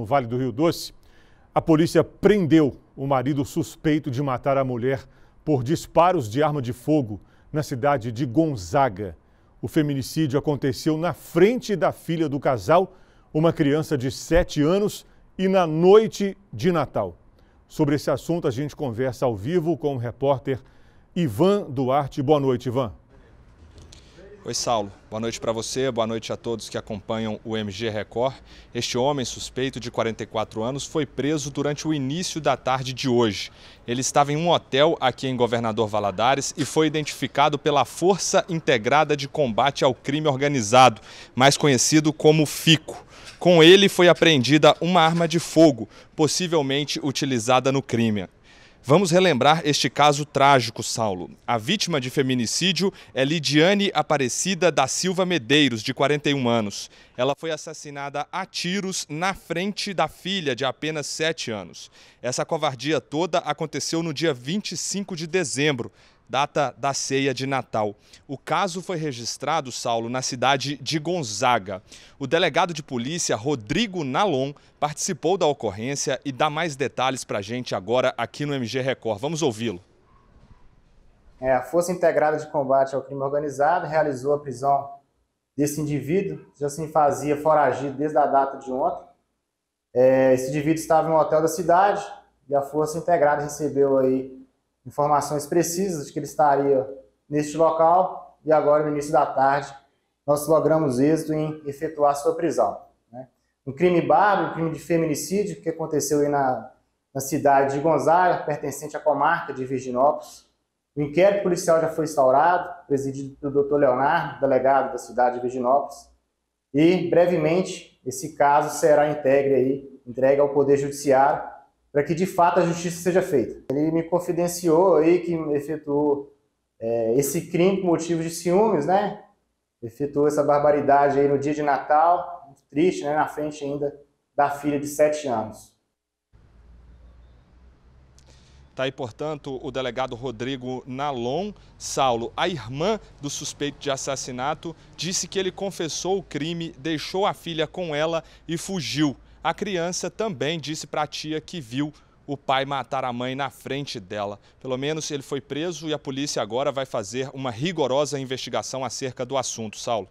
No Vale do Rio Doce, a polícia prendeu o marido suspeito de matar a mulher por disparos de arma de fogo na cidade de Gonzaga. O feminicídio aconteceu na frente da filha do casal, uma criança de 7 anos, e na noite de Natal. Sobre esse assunto, a gente conversa ao vivo com o repórter Ivan Duarte. Boa noite, Ivan. Oi, Saulo. Boa noite para você, boa noite a todos que acompanham o MG Record. Este homem suspeito de 44 anos foi preso durante o início da tarde de hoje. Ele estava em um hotel aqui em Governador Valadares e foi identificado pela Força Integrada de Combate ao Crime Organizado, mais conhecido como FICO. Com ele foi apreendida uma arma de fogo, possivelmente utilizada no crime. Vamos relembrar este caso trágico, Saulo. A vítima de feminicídio é Lidiane Aparecida da Silva Medeiros, de 41 anos. Ela foi assassinada a tiros na frente da filha, de apenas 7 anos. Essa covardia toda aconteceu no dia 25 de dezembro, data da ceia de Natal. O caso foi registrado, Saulo, na cidade de Gonzaga. O delegado de polícia, Rodrigo Nalon, participou da ocorrência e dá mais detalhes para a gente agora aqui no MG Record. Vamos ouvi-lo. É, a Força Integrada de Combate ao Crime Organizado realizou a prisão desse indivíduo, já se fazia foragido desde a data de ontem. É, esse indivíduo estava em um hotel da cidade e a Força Integrada recebeu aí informações precisas de que ele estaria neste local e agora, no início da tarde, nós logramos êxito em efetuar sua prisão. Né? Um crime bárbaro, um crime de feminicídio que aconteceu aí na, na cidade de Gonzaga, pertencente à comarca de Virginópolis. O inquérito policial já foi instaurado, presidido pelo Dr. Leonardo, delegado da cidade de Virginópolis, e brevemente esse caso será entregue, aí, entregue ao Poder Judiciário para que de fato a justiça seja feita. Ele me confidenciou aí que efetuou é, esse crime por motivo de ciúmes, né? Efetuou essa barbaridade aí no dia de Natal, muito triste, né? Na frente ainda da filha de 7 anos. Está aí, portanto, o delegado Rodrigo Nalon. Saulo, a irmã do suspeito de assassinato, disse que ele confessou o crime, deixou a filha com ela e fugiu. A criança também disse para a tia que viu o pai matar a mãe na frente dela. Pelo menos ele foi preso e a polícia agora vai fazer uma rigorosa investigação acerca do assunto, Saulo.